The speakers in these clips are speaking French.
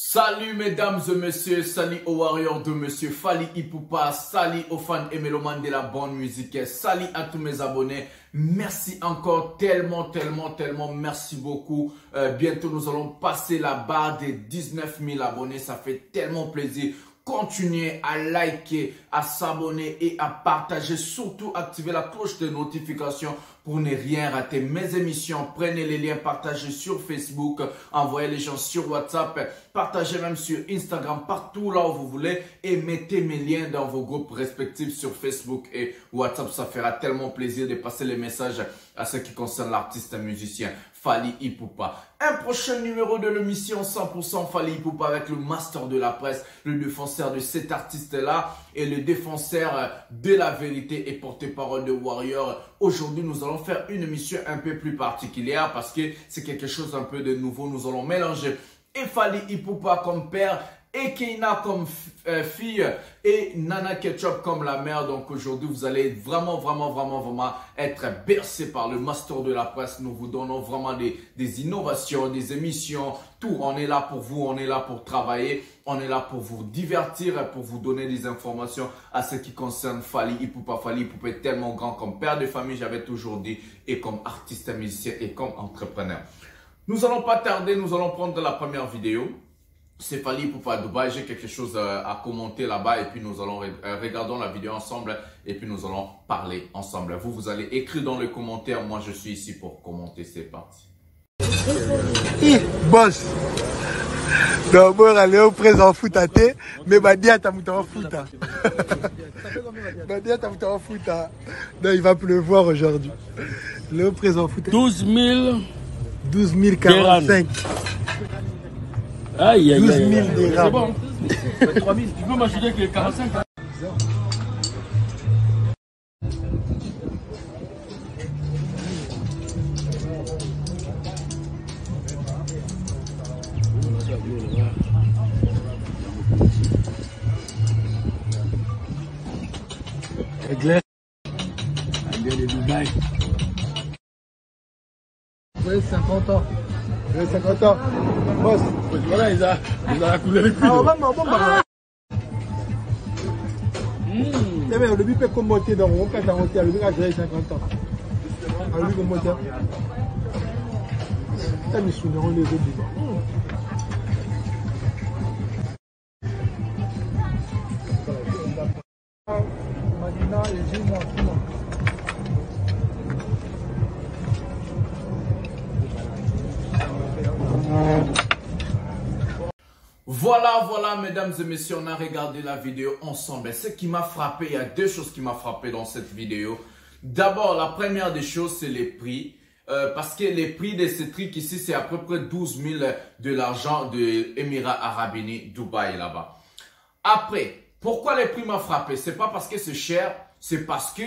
Salut mesdames et messieurs, salut aux warriors de monsieur Fali Ipupa, salut aux fans et mélomanes de la bonne musique, salut à tous mes abonnés. Merci encore tellement, tellement, tellement, merci beaucoup. Euh, bientôt nous allons passer la barre des 19 000 abonnés, ça fait tellement plaisir. Continuez à liker, à s'abonner et à partager. Surtout, activer la cloche de notification pour ne rien rater. Mes émissions, prenez les liens, partagez sur Facebook, envoyez les gens sur WhatsApp, partagez même sur Instagram, partout là où vous voulez et mettez mes liens dans vos groupes respectifs sur Facebook et WhatsApp. Ça fera tellement plaisir de passer les messages à ceux qui concernent l'artiste musicien Fali Ipupa. Un prochain numéro de l'émission 100% Fali Ipupa avec le master de la presse, le défenseur de cet artiste-là et le défenseur de la vérité et porte-parole de Warrior. Aujourd'hui, nous allons faire une émission un peu plus particulière parce que c'est quelque chose un peu de nouveau. Nous allons mélanger Fali Ipupa comme père et Keina comme euh, fille et Nana Ketchup comme la mère. Donc aujourd'hui, vous allez vraiment, vraiment, vraiment, vraiment être bercé par le master de la presse. Nous vous donnons vraiment des, des innovations, des émissions, tout. On est là pour vous, on est là pour travailler, on est là pour vous divertir et pour vous donner des informations à ce qui concerne Fali Ipupa. Fali Ipupa est tellement grand comme père de famille, j'avais toujours dit, et comme artiste musicien et comme entrepreneur. Nous allons pas tarder, nous allons prendre la première vidéo c'est Fali pour Dubaï. J'ai quelque chose euh, à commenter là-bas et puis nous allons euh, regardons la vidéo ensemble et puis nous allons parler ensemble. Vous, vous allez écrire dans les commentaires. Moi, je suis ici pour commenter. C'est parti. boss. D'abord, aller au présent foot à thé, mais Badia t'as mouton en foot. Badia t'as mouton en foot. Non, il va pleuvoir aujourd'hui. Le présent foot. 12 000. 12 045. Aïe, aïe, 12 aïe, 000 aïe. dirhams. bon. 3 000. Tu peux m'acheter que les 45 hein Éclair. Bien les Dubaï. Vous avez 50 ans. Vous avez 50 ans. Boss. Voilà, ils ont, ils ont la couleur de Ah, on va, on va, Mmh. Eh au début, il peut commenter dans mon cas, dans le gars, j'ai 50 ans. Alors, lui, comment ça Ça, me souviendront les autres Voilà, voilà, mesdames et messieurs, on a regardé la vidéo ensemble. Ce qui m'a frappé, il y a deux choses qui m'ont frappé dans cette vidéo. D'abord, la première des choses, c'est les prix. Euh, parce que les prix de ces trucs ici, c'est à peu près 12 000 de l'argent de Émirats Arabes Unis, Dubaï là-bas. Après, pourquoi les prix m'ont frappé? C'est pas parce que c'est cher, c'est parce que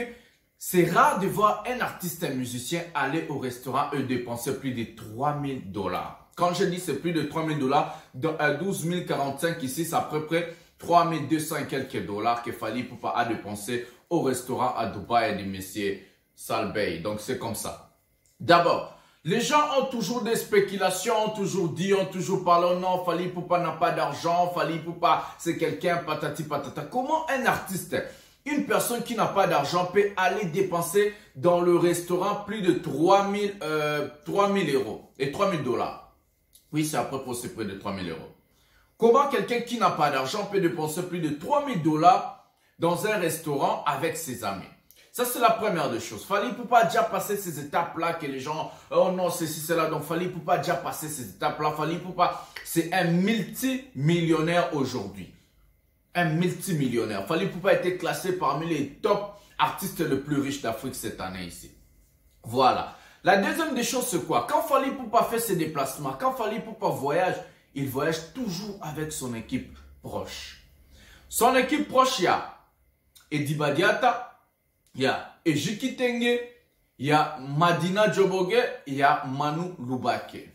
c'est rare de voir un artiste, un musicien aller au restaurant et dépenser plus de 3 000 dollars. Quand je dis c'est plus de 3 000 dollars, à 12 045 ici, c'est à peu près 3 200 et quelques dollars qu'il fallait pour pas dépenser au restaurant à Dubaï de Monsieur Salbey. Donc c'est comme ça. D'abord, les gens ont toujours des spéculations, ont toujours dit, ont toujours parlé, oh non, Fali Poupa n'a pas d'argent, Fali Poupa c'est quelqu'un, patati patata. Comment un artiste, une personne qui n'a pas d'argent peut aller dépenser dans le restaurant plus de 3000 euh, 3000 euros et 3000 dollars? Oui, c'est à peu près de 3000 euros. Comment quelqu'un qui n'a pas d'argent peut dépenser plus de 3000 dollars dans un restaurant avec ses amis? Ça, c'est la première des choses. Fallait pour pas déjà passer ces étapes-là que les gens, oh non, ceci, c'est là. Donc, fallait pour pas déjà passer ces étapes-là. Fallait pour pas, c'est un multimillionnaire aujourd'hui. Un multimillionnaire. Fallait pour pas être classé parmi les top artistes les plus riches d'Afrique cette année ici. Voilà. La deuxième des choses, c'est quoi? Quand Fallait pour pas faire ses déplacements, quand Fallait pour pas voyage, il voyage toujours avec son équipe proche. Son équipe proche, il y a Eddie Badiata, il y a Ejiki Tenge, il y a Madina Djoboge, il y a Manu Lubake.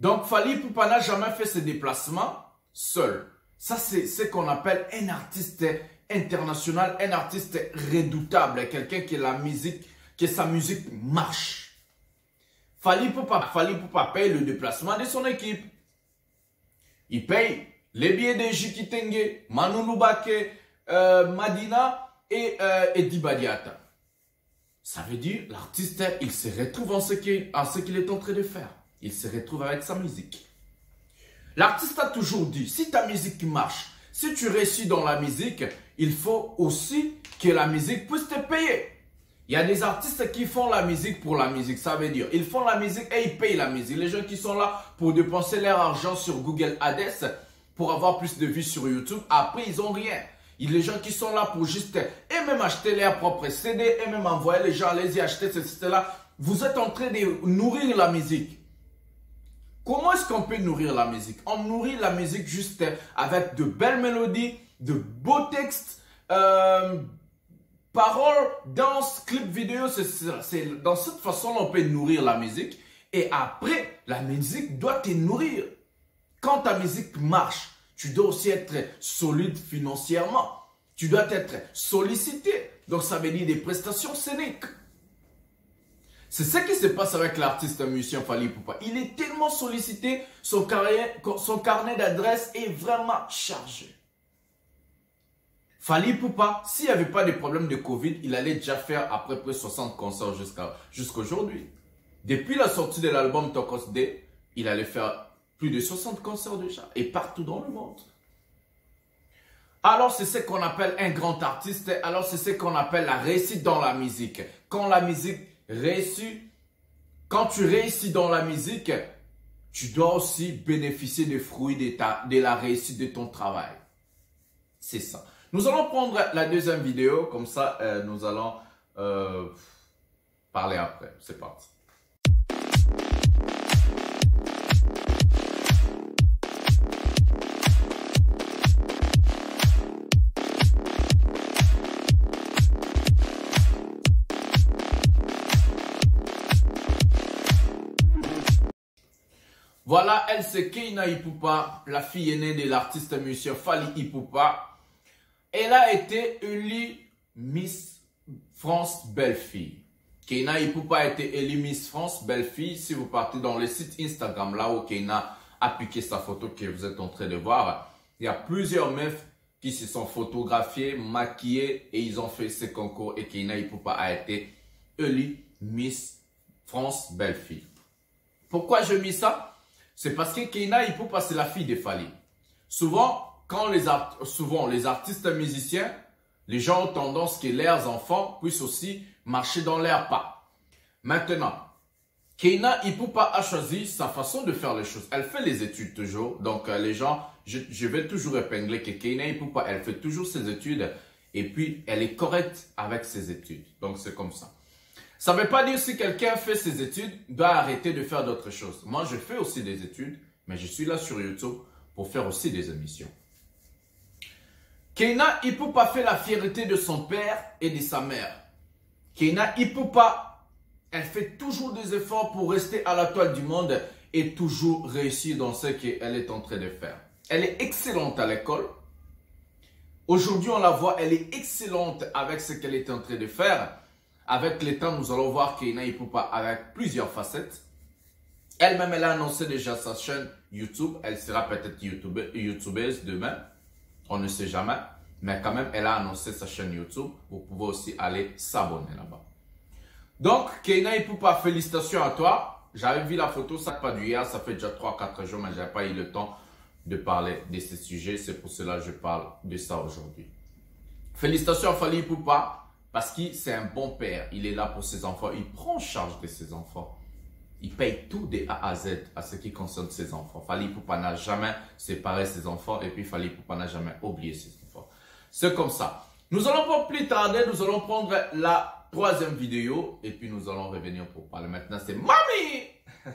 Donc, Fali Poupa n'a jamais fait ses déplacements seul. Ça, c'est ce qu'on appelle un artiste international, un artiste redoutable, quelqu'un qui la musique, que sa musique marche. Fali Poupa, paye le déplacement de son équipe. Il paye les billets de Jikitenge, Manu Lubake, euh, Madina et euh, Eddie Badiata. Ça veut dire, l'artiste, il se retrouve en ce qu'il est en train de faire. Il se retrouve avec sa musique. L'artiste a toujours dit, si ta musique marche, si tu réussis dans la musique, il faut aussi que la musique puisse te payer. Il y a des artistes qui font la musique pour la musique. Ça veut dire, ils font la musique et ils payent la musique. Les gens qui sont là pour dépenser leur argent sur Google Ads pour avoir plus de vues sur YouTube, après, ils ont rien. A les gens qui sont là pour juste et même acheter leur propre CD et même envoyer les gens, allez-y acheter ce là Vous êtes en train de nourrir la musique. Comment est-ce qu'on peut nourrir la musique? On nourrit la musique juste avec de belles mélodies, de beaux textes, euh, paroles, danse, clip vidéo. C'est dans cette façon on peut nourrir la musique. Et après, la musique doit te nourrir. Quand ta musique marche, tu dois aussi être solide financièrement. Tu dois être sollicité. Donc ça veut dire des prestations scéniques. C'est ce qui se passe avec l'artiste musicien Fali Poupa. Il est tellement sollicité, son carnet, son carnet d'adresses est vraiment chargé. Fali Poupa, s'il n'y avait pas de problème de Covid, il allait déjà faire à peu près 60 concerts jusqu'à aujourd'hui. Depuis la sortie de l'album Tokos Day, il allait faire plus de 60 concerts déjà et partout dans le monde. Alors c'est ce qu'on appelle un grand artiste, alors c'est ce qu'on appelle la réussite dans la musique. Quand la musique réussit, quand tu réussis dans la musique, tu dois aussi bénéficier des fruits de, de la réussite de ton travail. C'est ça. Nous allons prendre la deuxième vidéo, comme ça euh, nous allons euh, parler après. C'est parti. Voilà, elle c'est Keina Ipupa, la fille aînée de l'artiste monsieur Fali Ipupa. Elle a été élue Miss France Belle-Fille. Keina Ipupa a été élue Miss France Belle-Fille. Si vous partez dans le site Instagram, là où Keina a piqué sa photo que vous êtes en train de voir, il y a plusieurs meufs qui se sont photographiées, maquillées et ils ont fait ce concours et Keina Ipupa a été élue Miss France Belle-Fille. Pourquoi je mis ça? C'est parce que Keina Ipupa c'est la fille de Fali. Souvent, quand les, souvent les artistes musiciens, les gens ont tendance que leurs enfants puissent aussi marcher dans leurs pas. Maintenant, Keina Ipupa a choisi sa façon de faire les choses. Elle fait les études toujours. Donc, euh, les gens, je, vais toujours épingler que Keina Ipupa, elle fait toujours ses études et puis elle est correcte avec ses études. Donc, c'est comme ça. Ça ne veut pas dire si quelqu'un fait ses études, doit arrêter de faire d'autres choses. Moi, je fais aussi des études, mais je suis là sur YouTube pour faire aussi des émissions. Keina Ipupa fait la fierté de son père et de sa mère. Keina Ipupa, elle fait toujours des efforts pour rester à la toile du monde et toujours réussir dans ce qu'elle est en train de faire. Elle est excellente à l'école. Aujourd'hui, on la voit, elle est excellente avec ce qu'elle est en train de faire. Avec le temps, nous allons voir Keina Ipupa avec plusieurs facettes. Elle-même, elle a annoncé déjà sa chaîne YouTube. Elle sera peut-être YouTubeuse demain. On ne sait jamais. Mais quand même, elle a annoncé sa chaîne YouTube. Vous pouvez aussi aller s'abonner là-bas. Donc, Keina Ipupa, félicitations à toi. J'avais vu la photo, ça pas du hier, ça fait déjà 3-4 jours, mais je n'ai pas eu le temps de parler de ce sujet. C'est pour cela que je parle de ça aujourd'hui. Félicitations à Fali Ipupa, parce que c'est un bon père. Il est là pour ses enfants. Il prend charge de ses enfants. Il paye tout de A à Z à ce qui concerne ses enfants. Fali Poupa n'a jamais séparé ses enfants et puis Fali Poupa n'a jamais oublié ses enfants. C'est comme ça. Nous allons pas plus tarder, nous allons prendre la troisième vidéo et puis nous allons revenir pour parler. Maintenant, c'est Mami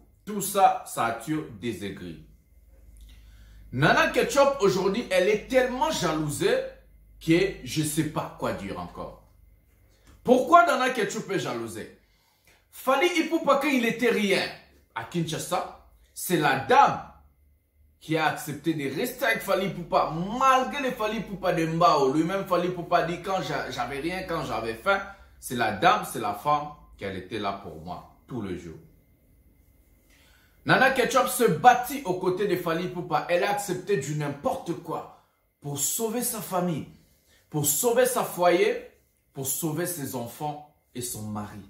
Tout ça, ça attire des aigris. Nana Ketchup, aujourd'hui, elle est tellement jalousée que je ne sais pas quoi dire encore. Pourquoi Nana Ketchup est jalousée? Fali Ipupa, il était rien à Kinshasa, c'est la dame qui a accepté de rester avec Fali Poupa, malgré les Fali Poupa de Mbao. Lui-même, Fali Poupa dit quand j'avais rien, quand j'avais faim, c'est la dame, c'est la femme qu'elle était là pour moi, tout le jour. Nana Ketchup se battit aux côtés de Fali Poupa. Elle a accepté du n'importe quoi pour sauver sa famille, pour sauver sa foyer, pour sauver ses enfants et son mari.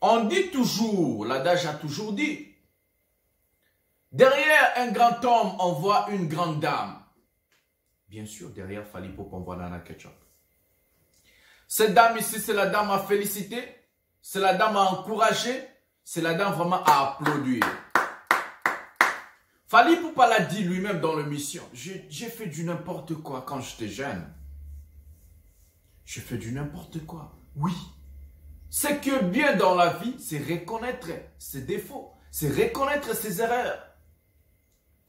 On dit toujours, l'adage a toujours dit, Derrière un grand homme, on voit une grande dame. Bien sûr, derrière Fali Pop, on voit Nana Ketchup. Cette dame ici, c'est la dame à féliciter. C'est la dame à encourager. C'est la dame vraiment à applaudir. Fali Poupa l'a dit lui-même dans l'émission. J'ai fait du n'importe quoi quand j'étais jeune. J'ai fait du n'importe quoi. Oui. C'est que bien dans la vie, c'est reconnaître ses défauts. C'est reconnaître ses erreurs.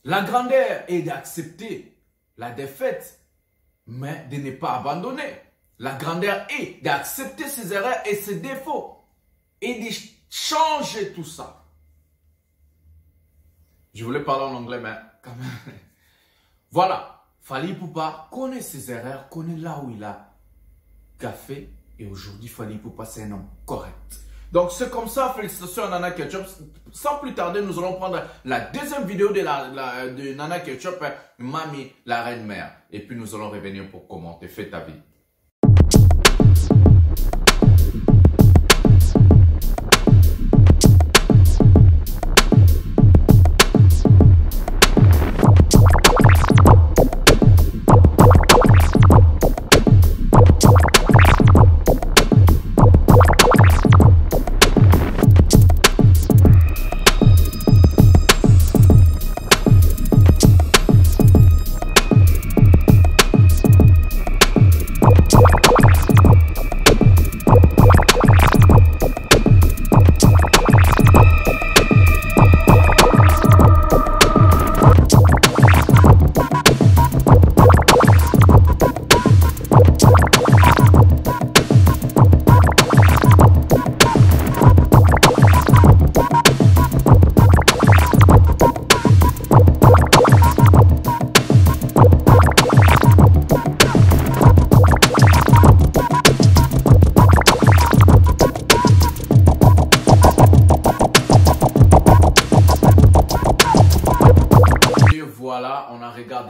La grandeur est d'accepter la défaite, mais de ne pas abandonner. La grandeur est d'accepter ses erreurs et ses défauts et de changer tout ça. Je voulais parler en anglais, mais quand même. Voilà. Fali Poupa connaît ses erreurs, connaît là où il a café. Et aujourd'hui, Fali Poupa, c'est un homme correct. Donc c'est comme ça, félicitations à Nana Ketchup. Sans plus tarder, nous allons prendre la deuxième vidéo de, la, de Nana Ketchup, Mamie, la reine mère. Et puis nous allons revenir pour commenter. Fais ta vie.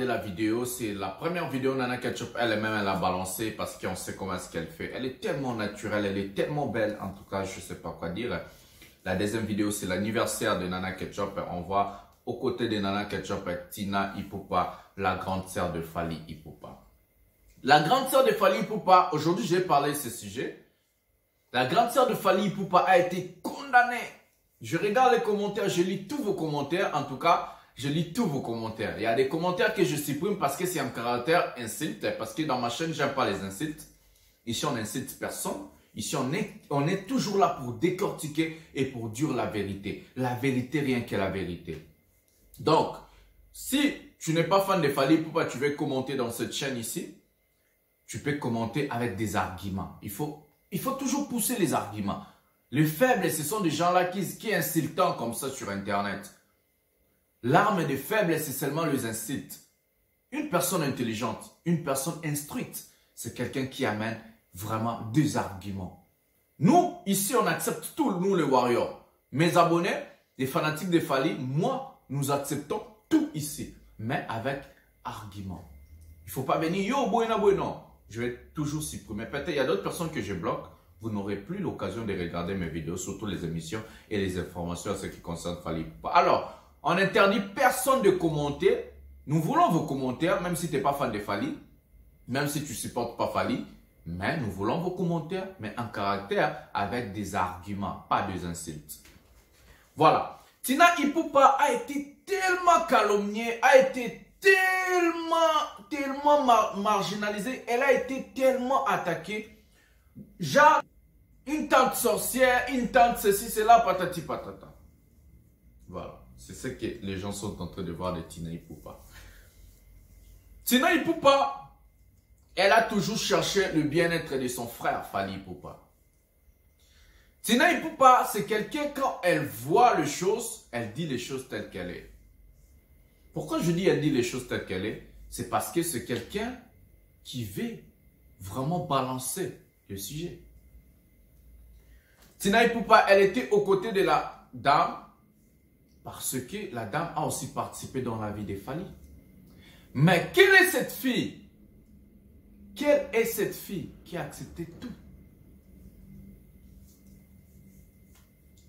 La vidéo, c'est la première vidéo Nana Ketchup elle-même, elle a balancé parce qu'on sait comment est-ce qu'elle fait. Elle est tellement naturelle, elle est tellement belle, en tout cas, je sais pas quoi dire. La deuxième vidéo, c'est l'anniversaire de Nana Ketchup. On voit aux côtés de Nana Ketchup Tina Ipupa, la grande sœur de Fali Ipupa. La grande sœur de Fali Ipupa, aujourd'hui, j'ai parlé de ce sujet. La grande sœur de Fali Ipupa a été condamnée. Je regarde les commentaires, je lis tous vos commentaires. En tout cas, je lis tous vos commentaires. Il y a des commentaires que je supprime parce que c'est un caractère insulte. Parce que dans ma chaîne, j'aime pas les insultes. Ici, on n'insulte personne. Ici, on est, toujours là pour décortiquer et pour dire la vérité. La vérité, rien que la vérité. Donc, si tu n'es pas fan de Fali pourquoi tu veux commenter dans cette chaîne ici, tu peux commenter avec des arguments. Il faut, il faut toujours pousser les arguments. Les faibles, ce sont des gens-là qui, qui insultent comme ça sur Internet. L'arme des faibles, c'est seulement les insultes. Une personne intelligente, une personne instruite, c'est quelqu'un qui amène vraiment des arguments. Nous, ici, on accepte tout, nous les warriors. Mes abonnés, les fanatiques de Fali, moi, nous acceptons tout ici, mais avec argument. Il ne faut pas venir, yo, buena, bueno. Je vais toujours supprimer. Peut-être il y a d'autres personnes que je bloque. Vous n'aurez plus l'occasion de regarder mes vidéos, surtout les émissions et les informations à ce qui concerne Fali. Alors, on interdit personne de commenter. Nous voulons vos commentaires, même si tu n'es pas fan de Fali, même si tu ne supportes pas Fali, mais nous voulons vos commentaires, mais en caractère avec des arguments, pas des insultes. Voilà. Tina Ipupa a été tellement calomniée, a été tellement, tellement marginalisée, elle a été tellement attaquée genre, une tante sorcière, une tante ceci, cela, patati patata. C'est ce que les gens sont en train de voir de Tina Ipupa. Tina Ipupa, elle a toujours cherché le bien-être de son frère, Fali Ipupa. Tina Ipupa, c'est quelqu'un, quand elle voit les choses, elle dit les choses telles qu'elles sont. Pourquoi je dis elle dit les choses telles qu'elles sont? C'est parce que c'est quelqu'un qui veut vraiment balancer le sujet. Tina Ipupa, elle était aux côtés de la dame parce que la dame a aussi participé dans la vie des Fali. Mais quelle est cette fille? Quelle est cette fille qui a accepté tout?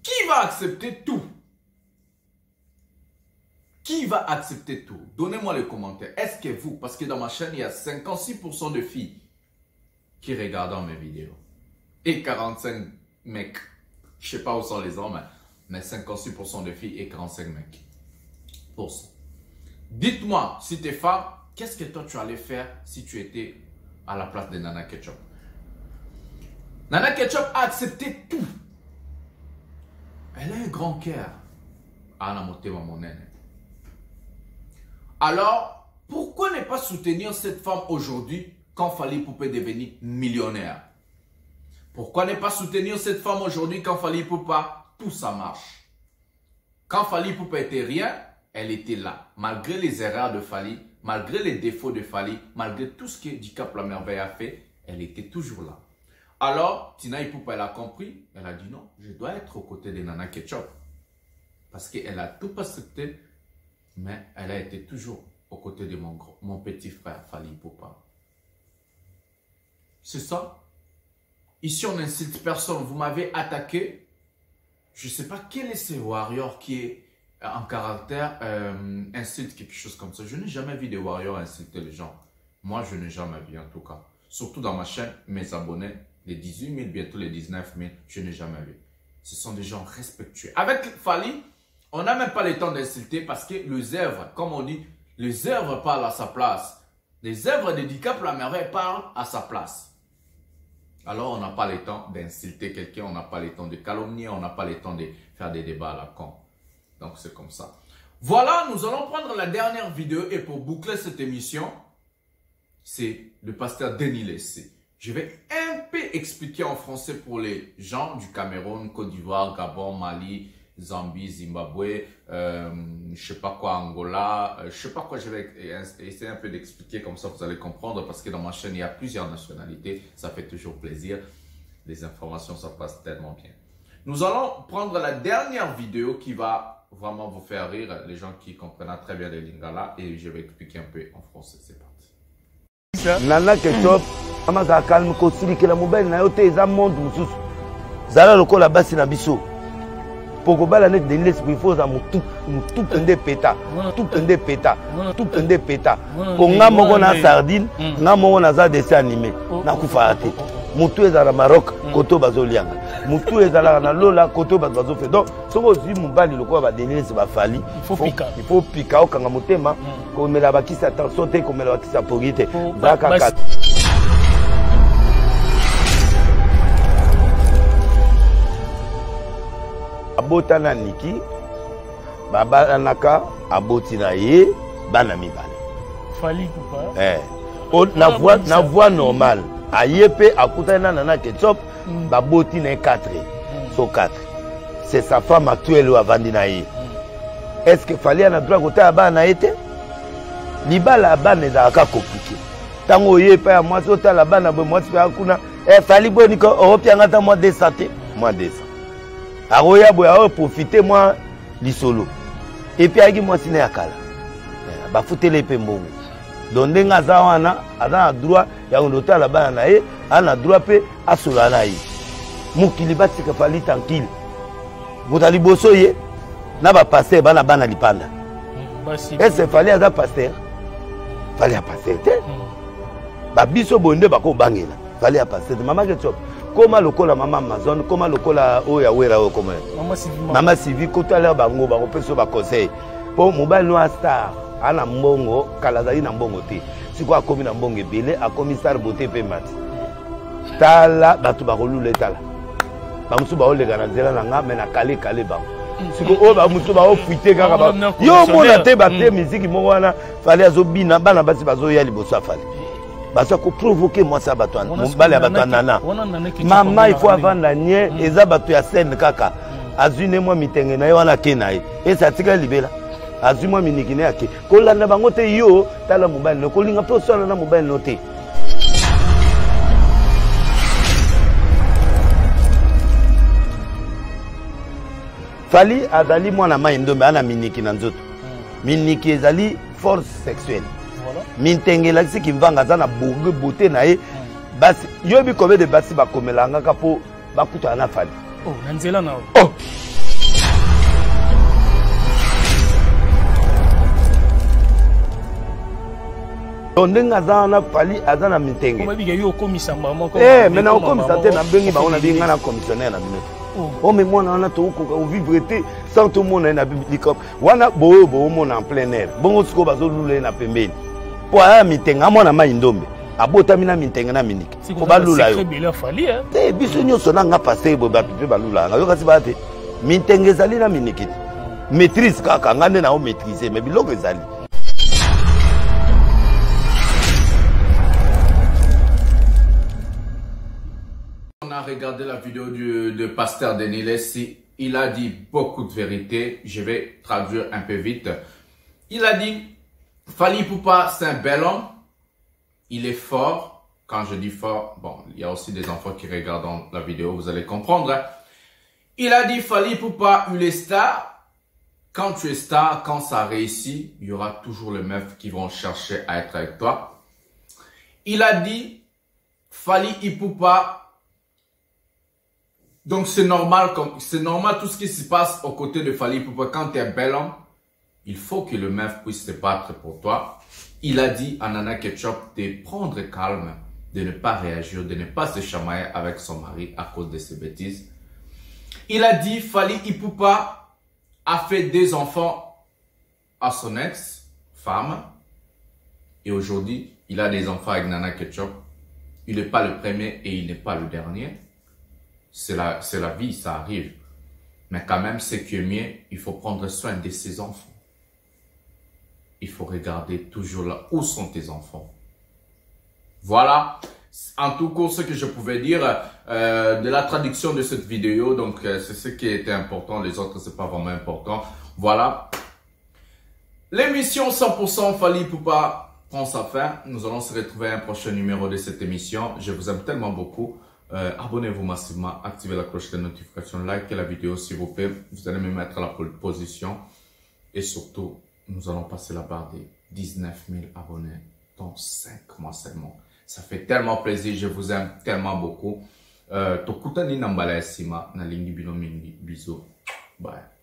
Qui va accepter tout? Qui va accepter tout? Donnez-moi les commentaires. Est-ce que vous, parce que dans ma chaîne, il y a 56% de filles qui regardent mes vidéos. Et 45 mecs. Je sais pas où sont les hommes, mais 56% de filles et 45 mecs. Pour. Dites-moi, si tu es femme, qu'est-ce que toi tu allais faire si tu étais à la place de Nana Ketchup? Nana Ketchup a accepté tout. Elle a un grand cœur. Alors, pourquoi ne pas soutenir cette femme aujourd'hui quand Fali Poupé devenir millionnaire? Pourquoi ne pas soutenir cette femme aujourd'hui quand Fali Poupa tout ça marche Quand Fali Poupa était rien, elle était là. Malgré les erreurs de Fali, malgré les défauts de Fali, malgré tout ce que Dicap la merveille a fait, elle était toujours là. Alors, Tina Ipupa, elle a compris, elle a dit non, je dois être aux côtés de Nana Ketchup. Parce qu'elle a tout accepté, mais elle a été toujours aux côtés de mon, mon petit frère Fali Ipupa. C'est ça. Ici, on n'insulte personne. Vous m'avez attaqué. Je ne sais pas quel est ce warrior qui est en caractère euh, insulte quelque chose comme ça. Je n'ai jamais vu des warriors insulter les gens. Moi, je n'ai jamais vu en tout cas. Surtout dans ma chaîne, mes abonnés, les 18 000, bientôt les 19 000, je n'ai jamais vu. Ce sont des gens respectueux. Avec Fali, on n'a même pas le temps d'insulter parce que les œuvres, comme on dit, les œuvres parlent à sa place. Les œuvres de Dicap la merveille parlent à sa place. Alors, on n'a pas le temps d'insulter quelqu'un, on n'a pas le temps de calomnier, on n'a pas le temps de faire des débats à la con. Donc, c'est comme ça. Voilà, nous allons prendre la dernière vidéo et pour boucler cette émission, c'est le pasteur Denis Lessé. Je vais un peu expliquer en français pour les gens du Cameroun, Côte d'Ivoire, Gabon, Mali, Zambie, Zimbabwe, euh, je sais pas quoi, Angola, euh, je sais pas quoi, je vais essayer un peu d'expliquer comme ça vous allez comprendre parce que dans ma chaîne il y a plusieurs nationalités, ça fait toujours plaisir, les informations ça passe tellement bien. Nous allons prendre la dernière vidéo qui va vraiment vous faire rire, les gens qui comprennent très bien les lingala et je vais expliquer un peu en français, c'est parti. nana po kobala neti denis esprit fo oza motu motu pende peta tu pende peta. Peta po nga moko na sardine nga moko naza dessin animé. Nakufaka te motu ezala na maroc koto bazolianga motu ezalaka na lola koto bato bazofe donc soki ozwi mobali lokola badenilesi bafali il faut pika okanga motema komela bakisi ya tension te komela bakisi ya pogi te za kaka abotana niki babanaka aboti na ye bana mibale. Eh. Na voie na voie normale. Aye mpe akutani na nana ketchup baboti na ye 4 so 4 c'est sa femme actuelle oyo avandi na ye. Est ce que fali ana droit kotala bana na ye te libala ya bana ezalaka komplike ntango oye epai ya mwasi otala bana boye mwasi mpe akuna. E fali boye niko opianga ata mwa desa te mwa desa akoya boye aoprofite mwa lisolo. Epi ayaki mwasi na ya kala. Eh, bafutele mpe mbongo. Don ndenge aza wana aza na droit ya konde otala bana na ye aza na droit mpe asola na ye. Mokili batika fali tankile moto ya liboso ye na bapaster bana bana lipanda. Basi. ese fali aza paster fali ya paster te. Babiso boye nde bakobangela fali ya paster te. Mama ketop koma lokola mama amazon koma lokola oyo ya wera oyo koma. Mama sylvie kotala bango bakopesa baconseil mpo mobali no astar aa na mbongo kala azali na mbongo te. Sikoyo akomi na mbongo ebele akomi star bote mpe mati tala bato bakolula etala bamosusu baoleka na nzela na nga me na kale kale bango. Siko oyo bamosusu baofuite kaka yo omona te bate miziki moko wana fale azobina bana basi bazoya liboso ya fale baza koprovoke mwasi ya bato mobali ya bato ya nana. mama ifo avanda nie eza bato ya sene kaka. Azwi ne mwa mitenge na ye wana ake na ye. Esi atikali libela. Azwi mwa miniki ne ake kolanda bango te yo tala mobali no. Kolinga mpe osala na mobali no te. Fali azali mwana mai ndombe ana miniki na nzoto. Miniki ezali force sexuelle mintenge elakisi kimvanga aza na beauté na ye. Basi yoyebi combien de basi bakomelangaka mpo bakutana na fali. Oh, na nzela na oh. ndenge aza wana fali aza na mitenge me na okomisa te nabengi bango nabengi ngai na commissionnaire na bino ome mwana wana tokokoka ovivre te sans tomona ye na likop wana boyo boomona en plein air. Bongo sikoyo bazolula ye na pembeni mpo aya mitenge amwana mai ndombe. Abotami na mitenge na miniki po balula yo. te biso nyonso na nga paster boye bato mpe balulaka yokasi baya te mitenge ezali na miniki te maîtrise kaka nga nde nao maîtrise me biloko ezali. On a regardé la vidéo du, de Pasteur Denis Lessi. Il a dit beaucoup de vérité. Je vais traduire un peu vite. Il a dit, Fali Poupa, c'est un bel homme. Il est fort. Quand je dis fort, bon, il y a aussi des enfants qui regardent la vidéo, vous allez comprendre. Il a dit, Fali Poupa, il est star. Quand tu es star, quand ça réussit, il y aura toujours les meufs qui vont chercher à être avec toi. Il a dit, Fali Ipupa, donc c'est normal, c'est normal tout ce qui se passe aux côtés de Fali Poupa. Quand tu es bel homme, il faut que le meuf puisse se battre pour toi. Il a dit à Nana Ketchup de prendre calme, de ne pas réagir, de ne pas se chamailler avec son mari à cause de ses bêtises. Il a dit Fali Ipupa a fait des enfants à son ex-femme. Et aujourd'hui, il a des enfants avec Nana Ketchup. Il n'est pas le premier et il n'est pas le dernier. C'est la, c'est la vie, ça arrive. Mais quand même, ce qui est mieux, il faut prendre soin de ses enfants. Faut regarder toujours là où sont tes enfants. Voilà. En tout cas, ce que je pouvais dire euh, de la traduction de cette vidéo. Donc, euh, c'est ce qui était important. Les autres, c'est pas vraiment important. Voilà. L'émission 100% Fali Poupa prend sa fin. Nous allons se retrouver à un prochain numéro de cette émission. Je vous aime tellement beaucoup. Euh, Abonnez-vous massivement, activez la cloche de notification, likez la vidéo s'il vous plaît. Vous allez me mettre à la position. Et surtout, nous allons passer la barre des 19 000 abonnés dans 5 mois seulement. Ça fait tellement plaisir, je vous aime tellement beaucoup. Euh, tokutani na lingi. Bisous. Bye.